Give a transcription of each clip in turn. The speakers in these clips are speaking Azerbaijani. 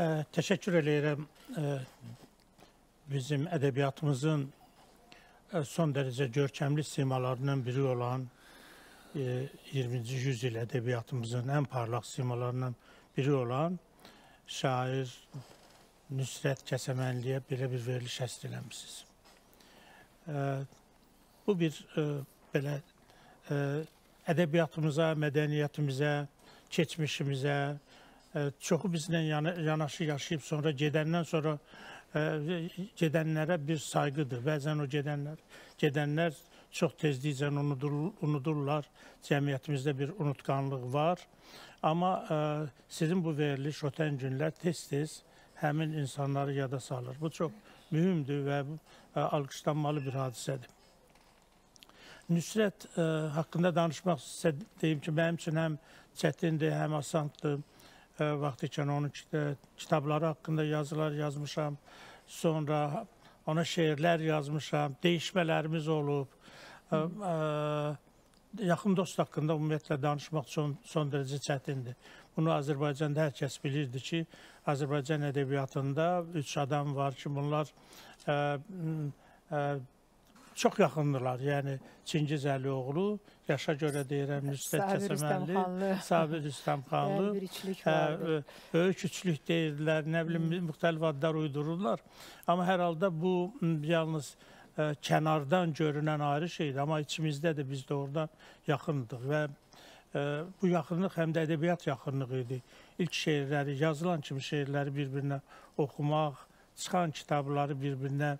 Ə, Təşəkkür eləyirəm ə, bizim ədəbiyyatımızın ə, son dərəcə görkəmli simalarından biri olan ə, 20-ci yüzil ədəbiyyatımızın ən parlaq simalarından biri olan şair Nüsrət Kəsəmənliyə belə bir veriliş həsr eləmisiniz. Ə, Bu bir belə ədəbiyyatımıza, mədəniyyətimizə, keçmişimizə, çoxu bizlə yana, yanaşı yaşayıb sonra gedəndən sonra gedənlərə bir sayğıdır. Bəzən o gedənlər gedənlər çox tezliklə unudur, unudurlar. Cəmiyyətimizdə bir unutqanlıq var. Amma ə, sizin bu veriliş ötən günlər tez-tez həmin insanları yada salır. Bu çox mühümdür və ə, alqışlanmalı bir hadisədir. Nüsrət ə, haqqında danışmaq deyim ki, mənim üçün həm çətindir, həm asandır. Ə, vaxtı ikən onun kit- kitabları haqqında yazılar yazmışam. Sonra ona şeirlər yazmışam. Dəyişmələrimiz olub. Ə, ə, yaxın dost haqqında ümumiyyətlə danışmaq son, son dərəcə çətindir. Bunu Azərbaycanda hər kəs bilirdi ki, Azərbaycan ədəbiyyatında üç adam var ki, bunlar ə, ə, çox yaxındırlar. Yəni Çingiz Əlioğlu, yaşa görə deyirəm Kəsəmənli, Rüstəmxanlı. Sabir Rüstəmxanlı. Üçlük Hə, böyük üçlük deyirlər, nə bilim müxtəlif adlar uydururlar. Amma hər halda bu yalnız ə, kənardan görünən ayrı şeydir, amma içimizdə də biz də oradan yaxındıq və ə, bu yaxınlıq həm də ədəbiyyat yaxınlığı idi. İlk şeirləri, yazılan kimi şeirləri bir-birinə oxumaq, çıxan kitabları bir-birinə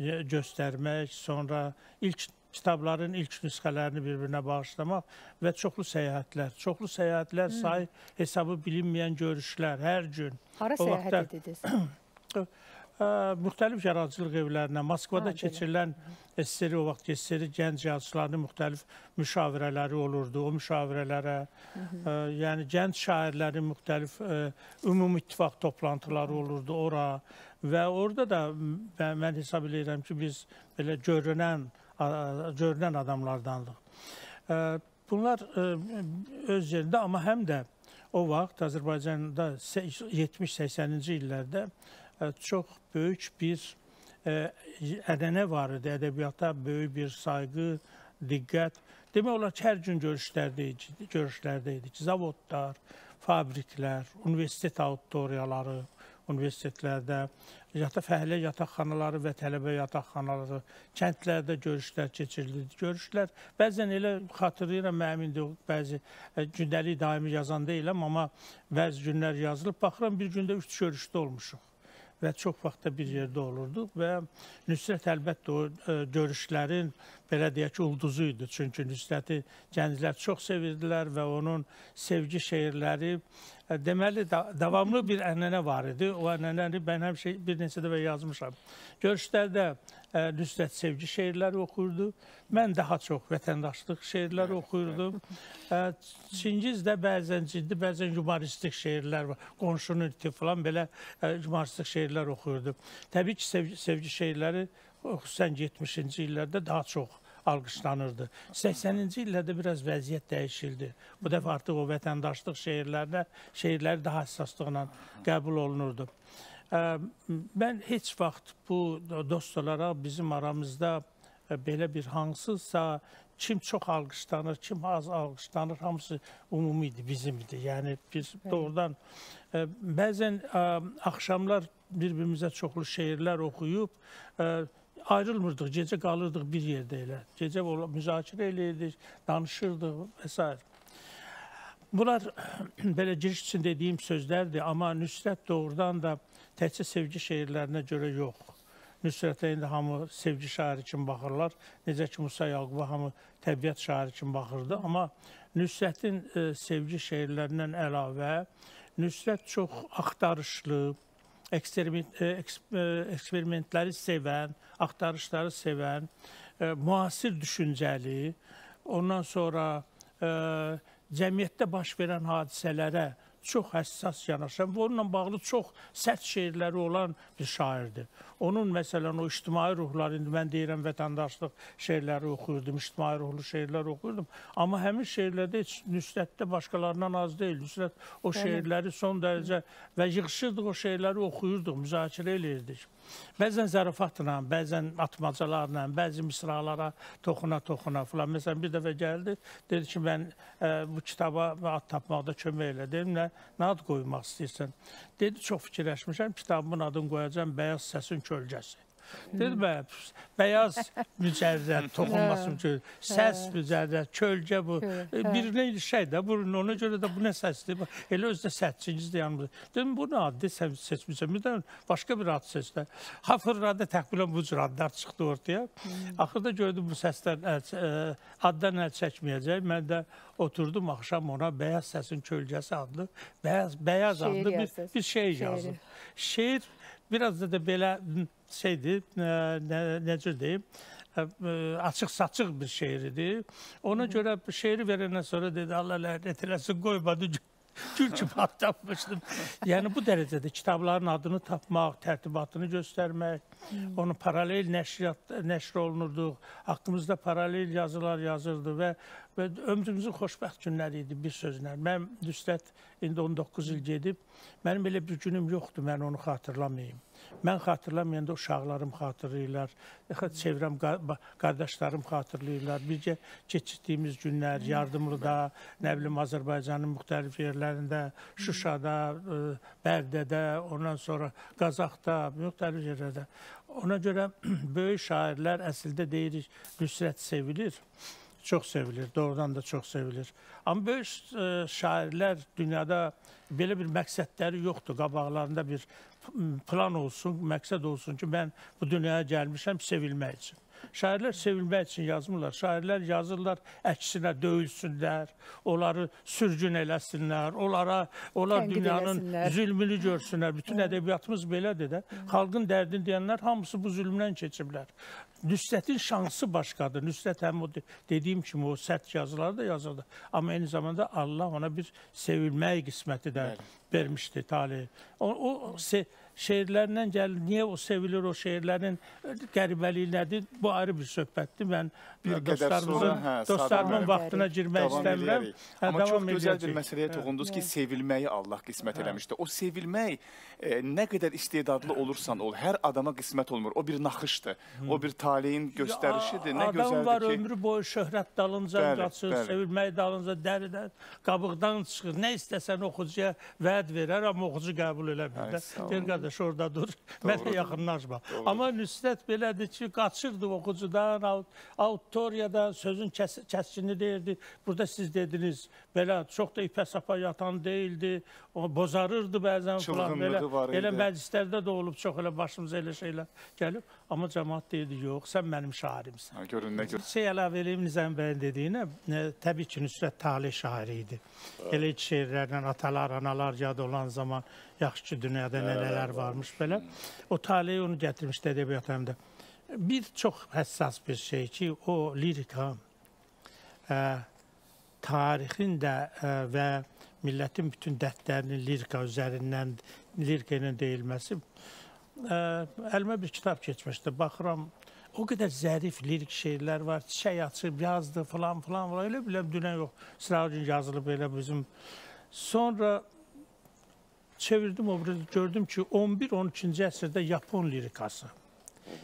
göstərmək, sonra ilk kitabların ilk nüsxələrini bir-birinə bağışlamaq və çoxlu səyahətlər, çoxlu səyahətlər, sayı hesabı bilinməyən görüşlər hər gün. Hara o səyahət vaxtda- edirdiniz? Ə, müxtəlif yaradıcılıq evlərinə, Moskvada Ha, belə. keçirilən SSR o vaxt SSR gənc yazıçılarının müxtəlif müşavirələri olurdu. O müşavirələrə, ə, yəni gənc şairlərin müxtəlif ə, ümumi ittifaq toplantıları olurdu ora və orada da mən, hesab edirəm ki, biz belə görünən görünən adamlardandıq. Bunlar öz yerində, amma həm də o vaxt Azərbaycanda se- 70-80-ci illərdə çox böyük bir ədənə var idi, ədəbiyyata böyük bir sayğı, diqqət. Demək olar ki, hər gün görüşlərdə idi, görüşlərdə idi ki, zavodlar, fabriklər, universitet auditoriyaları, universitetlərdə, yata fəhlə yataqxanaları və tələbə yataqxanaları, kəndlərdə görüşlər keçirilirdi. Görüşlər bəzən elə xatırlayıram, mənim indi bəzi ə, gündəlik daimi yazan deyiləm, amma bəzi günlər yazılıb. Baxıram bir gündə üç görüşdə olmuşuq və çox vaxt da bir yerdə olurduq və Nüsrət əlbəttə o ə, görüşlərin belə deyək ki, ulduzu idi. Çünki Nüsrəti gənclər çox sevirdilər və onun sevgi şeirləri ə, deməli da, davamlı bir ənənə var idi. O ənənəni mən həmişə bir neçə dəfə yazmışam. Görüşlərdə ə, Nüsrət sevgi şeirləri oxuyurdu. Mən daha çox vətəndaşlıq şeirləri oxuyurdum. Ə, Çingiz də bəzən ciddi, bəzən yumoristik şeirlər var. Qonşunun iti falan belə ə, yumoristik şeirlər oxuyurdu. Təbii ki, sevgi, sevgi şeirləri xüsusən 70-ci illərdə daha çox alqışlanırdı. 80-ci illərdə biraz vəziyyət dəyişildi. Bu dəfə artıq o vətəndaşlıq şeirlərinə, şeirləri daha həssaslıqla qəbul olunurdu. Mən heç vaxt bu dost olaraq bizim aramızda belə bir hansısa kim çox alqışlanır, kim az alqışlanır, hamısı ümumi idi, bizim idi. Yəni biz doğrudan bəzən axşamlar bir-birimizə çoxlu şeirlər oxuyub ayrılmırdıq, gecə qalırdıq bir yerdə elə. Gecə müzakirə eləyirdik, danışırdıq və s. Bunlar belə giriş üçün dediyim sözlərdir, amma Nüsrət doğrudan da təkcə sevgi şeirlərinə görə yox. Nüsrətə indi hamı sevgi şairi kimi baxırlar. Necə ki Musa Yaquba hamı təbiət şairi kimi baxırdı, amma Nüsrətin e, sevgi şeirlərindən əlavə Nüsrət çox axtarışlı, eksperiment, eks- e, eksperimentləri sevən, axtarışları sevən, e, müasir düşüncəli, ondan sonra e, cəmiyyətdə baş verən hadisələrə çox həssas yanaşan və onunla bağlı çox sərt şeirləri olan bir şairdir. Onun məsələn o ictimai ruhları, indi mən deyirəm vətəndaşlıq şeirləri oxuyurdum, ictimai ruhlu şeirlər oxuyurdum. Amma həmin şeirlərdə heç Nüsrətdə başqalarından az deyil. Nüsrət o şeirləri son dərəcə və yığışırdıq o şeirləri oxuyurduq, müzakirə eləyirdik. Bəzən zarafatla, bəzən atmacalarla, bəzi misralara toxuna-toxuna filan. Məsələn, bir dəfə gəldi, dedi ki, mən ə, e, bu kitaba ad tapmaqda kömək elə. Dedim, nə, nə ad qoymaq istəyirsən? Dedi, çox fikirləşmişəm, kitabımın adını qoyacağım Bəyaz Səsin Kölgəsi. Dedim bə, bəyaz mücərrət, toxunması mücərrət, səs mücərrət, kölgə bu. E, bir nə şey də, bu, ona görə də bu nə səsdir? Elə özdə sətçiniz də yanımda. Dedim, bu nə addır sən seçmişsən? Bir də başqa bir ad seç də. Ha fırladı təxminən bu cür adlar çıxdı ortaya. Axırda gördüm bu səsdən ə, e, addan əl çəkməyəcək. Mən də oturdum axşam ona Bəyaz Səsin Kölgəsi adlı, Bəyaz, bəyaz adlı bir, bir şey yazdım. Şeir biraz da, da belə şeydir, nə, necə deyim, açıq-saçıq bir şeiridir. Ona görə şeiri verəndən sonra dedi, Allah lənət eləsin, qoymadı gül kimi tapmışdım. yəni bu dərəcədə kitabların adını tapmaq, tərtibatını göstərmək, onu paralel nəşriyyat nəşr olunurdu. Haqqımızda paralel yazılar yazırdı və və ömrümüzün xoşbəxt günləri idi bir sözlə. Mən Nüsrət indi 19 il gedib, mənim elə bir günüm yoxdur, mən onu xatırlamayım. Mən xatırlamayanda uşaqlarım xatırlayırlar, çevrəm qardaşlarım xatırlayırlar. Bircə keçirdiyimiz günlər, yardımlıda, nə bilim Azərbaycanın müxtəlif yerlərində, Şuşada, Bərdədə, ondan sonra Qazaxda, müxtəlif yerlərdə. Ona görə böyük şairlər əslində deyirik, Nüsrət sevilir çox sevilir, doğrudan da çox sevilir. Amma böyük şairlər dünyada belə bir məqsədləri yoxdur. Qabaqlarında bir plan olsun, məqsəd olsun ki, mən bu dünyaya gəlmişəm sevilmək üçün. Şairlər sevilmək üçün yazmırlar. Şairlər yazırlar əksinə döyülsünlər, onları sürgün eləsinlər, onlara, onlar Tənqid dünyanın eləsinlər. zülmünü görsünlər. Bütün ədəbiyyatımız belədir də. Xalqın dərdini deyənlər hamısı bu zülmdən keçiblər. Nüsrətin şansı başqadır. Nüsrət həm o dediyim kimi o sərt yazıları da yazırdı. Amma eyni zamanda Allah ona bir sevilmək qisməti də Bəli. vermişdi tali. O, o se şeirlərlə gəlir. Niyə o sevilir o şeirlərin qəribəliyi nədir? Bu ayrı bir söhbətdir. Mən bir dostlarımızın, hə, dostlarımın vaxtına girmək istəmirəm. Hə, Amma çox gözəl bir məsələyə toxundunuz ki, sevilməyi Allah qismət hə. eləmişdi. O sevilmək e, nə qədər istedadlı olursan ol, hər adama qismət olmur. O bir naxışdır. O bir taleyin göstərişidir. Nə gözəldir ki. Adam var ömrü boyu şöhrət dalınca qaçır, sevilmək dalınca dəridən, qabıqdan çıxır. Nə istəsən oxucuya vəd verər, amma oxucu qəbul eləmir. Deyir qardaş orada dur, mənə yaxınlaşma. Doğru. Amma Nüsrət belədir ki, qaçırdı oxucudan, auditoriyada sözün kəs kəskinini deyirdi. Burada siz dediniz, belə çox da ipə sapa yatan deyildi, o bozarırdı bəzən falan. Belə, elə məclislərdə də olub, çox elə başımıza elə şeylər gəlib. Amma cəmaat deyirdi, yox, sən mənim şairimsən. Ha, görün, nə görün. Şey əlavə eləyim Nizam bəyin dediyinə, nə, təbii ki, Nüsrət talih şairi idi. Elə şeirlərlə atalar, analar yad olan zaman yaxşı ki, dünyada nələr varmış belə. O taleyi onu gətirmişdi ədəbiyyat həm də. Bir çox həssas bir şey ki, o lirika ə, tarixin də ə, və millətin bütün dərdlərinin lirika üzərindən, lirika ilə deyilməsi ə, əlimə bir kitab keçmişdi. Baxıram, o qədər zərif lirik şeirlər var. Çiçək açıb, yazdı falan falan. Elə biləm dünən yox. Sıra gün yazılıb elə bizim. Sonra çevirdim obrazı, gördüm ki 11-13-cü əsrdə Yapon lirikası.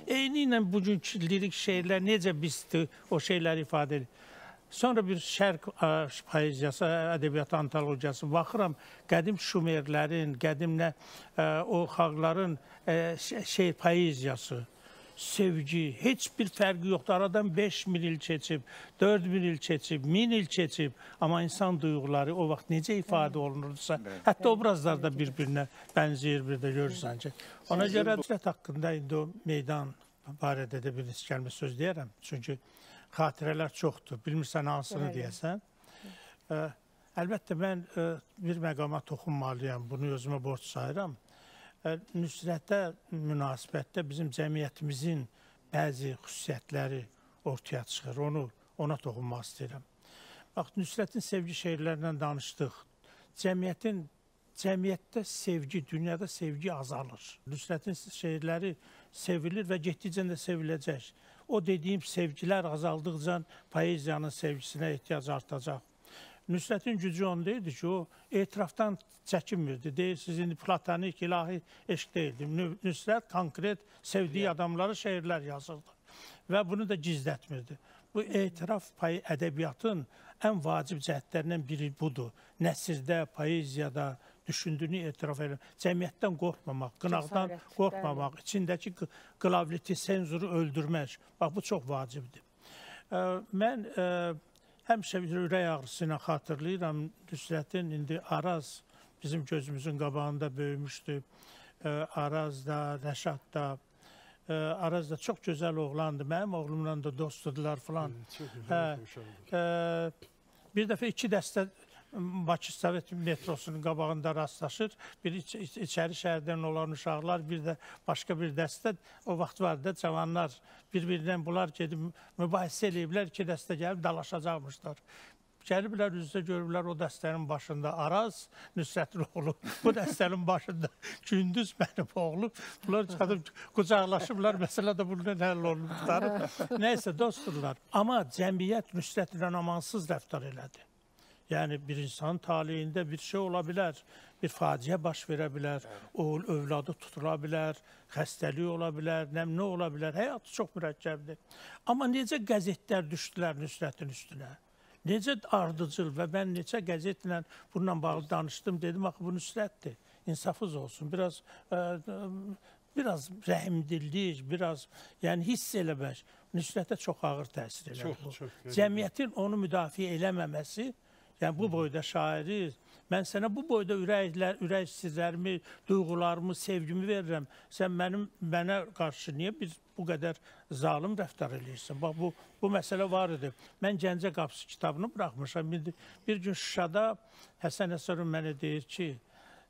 Eyni ilə bugünkü lirik şeirlər necə bizdir, o şeyləri ifadə edir. Sonra bir şərq poeziyası, ədəbiyyat antologiyası baxıram, qədim şumerlərin, qədim nə, o xalqların şey poeziyası sevgi, heç bir fərqi yoxdur. Aradan 5 min il keçib, 4 min il keçib, 1000 il keçib. Amma insan duyğuları o vaxt necə ifadə olunurdusa, hətta obrazlar da bir-birinə bənzəyir bir də görürsən ki. Ona görə dövlət haqqında indi o meydan barədə də bir neçə kəlmə söz deyərəm. Çünki xatirələr çoxdur. Bilmirsən hansını deyəsən. Əlbəttə mən bir məqama toxunmalıyam. Bunu özümə borc sayıram. Nüsrətə münasibətdə bizim cəmiyyətimizin bəzi xüsusiyyətləri ortaya çıxır. Onu ona toxunmaq istəyirəm. Bax, Nüsrətin sevgi şeirlərindən danışdıq. Cəmiyyətin cəmiyyətdə sevgi, dünyada sevgi azalır. Nüsrətin şeirləri sevilir və getdikcə də seviləcək. O dediyim sevgilər azaldıqca poeziyanın sevgisinə ehtiyac artacaq. Nüsrətin gücü onda idi ki, o etirafdan çəkinmirdi. Deyirsiniz, indi platonik, ilahi eşq deyildi. Nüsrət konkret sevdiyi adamları şeirlər yazırdı və bunu da gizlətmirdi. Bu etiraf payı ədəbiyyatın ən vacib cəhətlərindən biri budur. Nəsirdə, poeziyada, düşündüyünü etiraf edir. Cəmiyyətdən qorxmamaq, qınaqdan qorxmamaq, içindəki qlavliti, senzuru öldürmək. Bax, bu çox vacibdir. Mən həmişə ürək ağrısı ilə xatırlayıram. Nüsrətin indi Araz bizim gözümüzün qabağında böyümüşdü. Araz da, Rəşad da, Araz da çox gözəl oğlandı. Mənim oğlumla da dostdular filan. Hə, bir dəfə iki dəstə Bakı Sovet metrosunun qabağında rastlaşır. Bir iç, iç, içəri şəhərdən olan uşaqlar, bir də başqa bir dəstə o vaxt var da cavanlar bir-birindən bunlar gedib mübahisə eləyiblər, iki dəstə gəlib dalaşacaqmışlar. Gəliblər üzdə görürlər o dəstənin başında Araz Nüsrətin oğlu, bu dəstənin başında Gündüz mənim oğlum. Bunlar çıxıb qucaqlaşıblar, məsələ də bundan həll olunublar. Nəysə dostdurlar. Amma cəmiyyət Nüsrətlə amansız rəftar elədi. Yəni bir insan taleyində bir şey ola bilər, bir faciə baş verə bilər, o övladı tutula bilər, xəstəlik ola bilər, nə, nə ola bilər. Həyat çox mürəkkəbdir. Amma necə qəzetlər düşdülər Nüsrətin üstünə? Necə ardıcıl və mən neçə qəzetlə bununla bağlı danışdım, dedim axı bu Nüsrətdir. İnsafız olsun. Biraz ə, e, biraz rəhimdillik, biraz yəni hiss eləmək Nüsrətə çox ağır təsir elədi. Çox, bu. çox. Cəmiyyətin onu müdafiə eləməməsi Yəni bu boyda şairi, mən sənə bu boyda ürəklər, ürək istəklərimi, duyğularımı, sevgimi verirəm. Sən mənim mənə qarşı niyə bir bu qədər zalım rəftar eləyirsən? Bax bu bu məsələ var idi. Mən Gəncə qapısı kitabını buraxmışam. Bir, bir gün Şuşada Həsən Əsərov mənə deyir ki,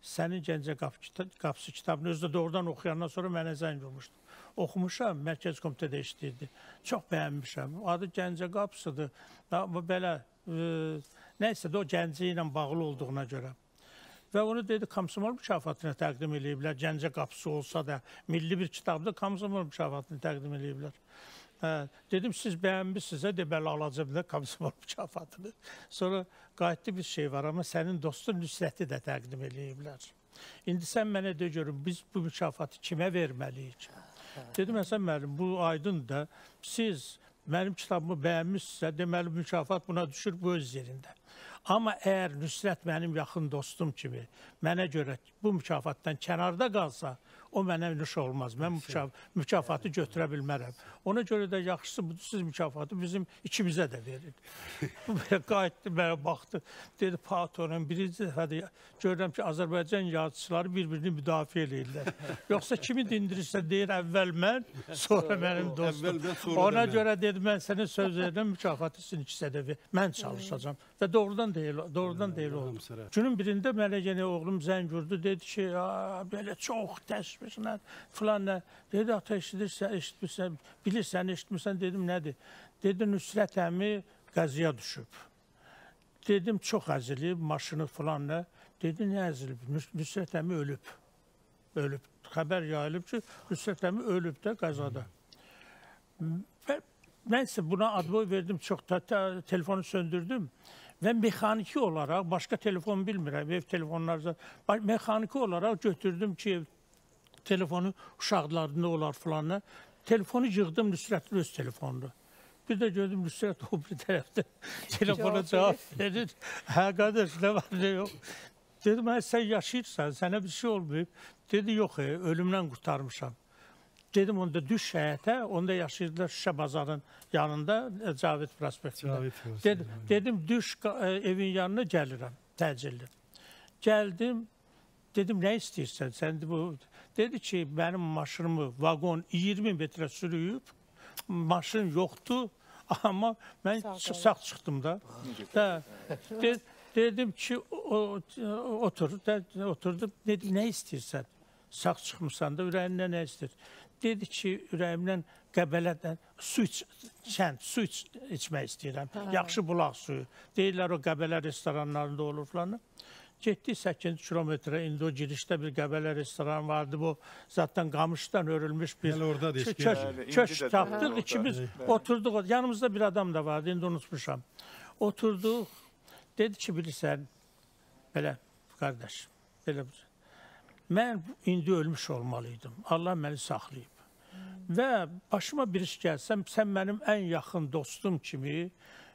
sənin Gəncə qapı, qapısı kitabını özü də doğrudan oxuyandan sonra mənə zəng vurmuşdu. Oxumuşam, mərkəz komitədə işləyirdi. Çox bəyənmişəm. Adı Gəncə qapısıdır. Belə e, Nəysə də o Gəncə ilə bağlı olduğuna görə. Və onu dedi Komsomol mükafatına təqdim eləyiblər. Gəncə qapısı olsa da milli bir kitabda Komsomol mükafatını təqdim eləyiblər. Hə, dedim siz bəyənmisinizsə deməli alacağım da Komsomol mükafatını. Sonra qayıtdı bir şey var amma sənin dostun Nüsrəti də təqdim eləyiblər. İndi sən mənə de görüm biz bu mükafatı kimə verməliyik? Dedim Həsən müəllim bu aydın da siz mənim kitabımı bəyənmişsə deməli mükafat buna düşür bu öz yerində. Amma əgər Nüsrət mənim yaxın dostum kimi mənə görə bu mükafatdan kənarda qalsa, o mənə nuş olmaz. Mən mükaf mükafatı götürə bilmərəm. Ona görə də yaxşısı budur, siz mükafatı bizim ikimizə də verin. Qayıtdı, mənə baxdı. Dedi, Patonun birinci dəfədə görürəm ki, Azərbaycan yazıçıları bir-birini müdafiə eləyirlər. Yoxsa kimi dindirirsə deyir, əvvəl mən, sonra mənim dostum. Ona görə dedi, mən sənin söz verirəm, mükafatı sizin ikisə də ver. Mən çalışacağım. Və doğrudan deyil, doğrudan deyil oldu. Günün birində mənə yenə oğlum zəng vurdu, dedi ki, belə çox təşvik eşitmirsən, filan nə. Dedi, ata eşidirsən, eşitmirsən, bilirsən, eşitmirsən, dedim, nədir? Dedi, Nüsrət əmi qəziyə düşüb. Dedim, çox əzilib, maşını filan nə. Dedi, nə əzilib? Nüsrət əmi ölüb. Ölüb. Xəbər yayılıb ki, Nüsrət əmi ölüb də qəzada. Mən isə buna adboy verdim, çox da telefonu söndürdüm. Və mexaniki olaraq, başqa telefon bilmirəm, ev telefonlarında, mexaniki olaraq götürdüm ki, telefonu uşaqlarında olar filanla. Telefonu yığdım Nüsrətin öz telefonudur. Bir də gördüm Nüsrət o bir tərəfdə telefona cavab verir. Hə qardaş nə var nə yox. Dedim hə sən yaşayırsan, sənə bir şey olmayıb. Dedi yox, e, ölümdən qurtarmışam. Dedim onda düş həyətə, onda yaşayırdılar Şuşa bazarın yanında e, Cavid prospektində. Cavid dedim, dedim düş e, evin yanına gəlirəm təcilli. Gəldim, dedim nə istəyirsən? Sən bu Dedi ki, mənim maşınımı vaqon 20 metrə sürüyüb, maşın yoxdur, amma mən sağ, sağ çıxdım da. Hə, de, dedim ki, o, otur, də, oturdum, dedi, nə istəyirsən? Sağ çıxmısan da ürəyindən nə istəyir? Dedi ki, ürəyimdən qəbələdən su iç, sən su iç, içmək istəyirəm. Hə. Yaxşı bulaq suyu. Deyirlər o qəbələ restoranlarında olur falan. Getdik 8 kilometrə, indi o girişdə bir Qəbələ restoran vardı. Bu zaten qamışdan örülmüş bir köş, köşk də tapdıq. İkimiz oturduq. Yanımızda bir adam da vardı, indi unutmuşam. Oturduq. Dedi ki, bilirsən, belə qardaş, belə bir- mən indi ölmüş olmalıydım. Allah məni saxlayıb. Və başıma bir iş gəlsəm, sən mənim ən yaxın dostum kimi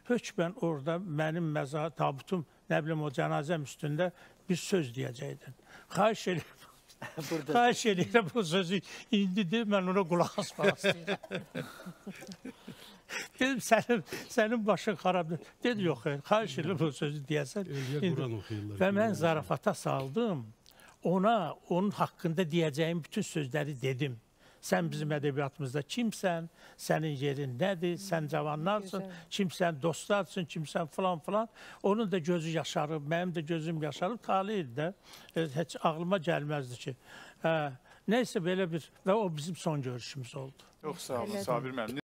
hökmən orada mənim məza tabutum, nə bilim o cənazəm üstündə bir söz deyəcəkdin. Xahiş edirəm. Xahiş edirəm bu sözü indi de mən ona qulaq asmaq istəyirəm. Dedim sənin sənin başın xarabdır. Dedi yox, xahiş edirəm bu sözü deyəsən. Və mən zarafata saldım. Ona onun haqqında deyəcəyim bütün sözləri dedim. Sən bizim ədəbiyyatımızda kimsən? Sənin yerin nədir? Sən cavanlarsın, Gözəl. kimsən dostlarsın, kimsən filan filan. Onun da gözü yaşarıb, mənim də gözüm yaşarıb. Talih idi də. E, Heç ağlıma gəlməzdi ki. Hə, nəysə belə bir və o bizim son görüşümüz oldu. Çox sağ olun. Sabir müəllim.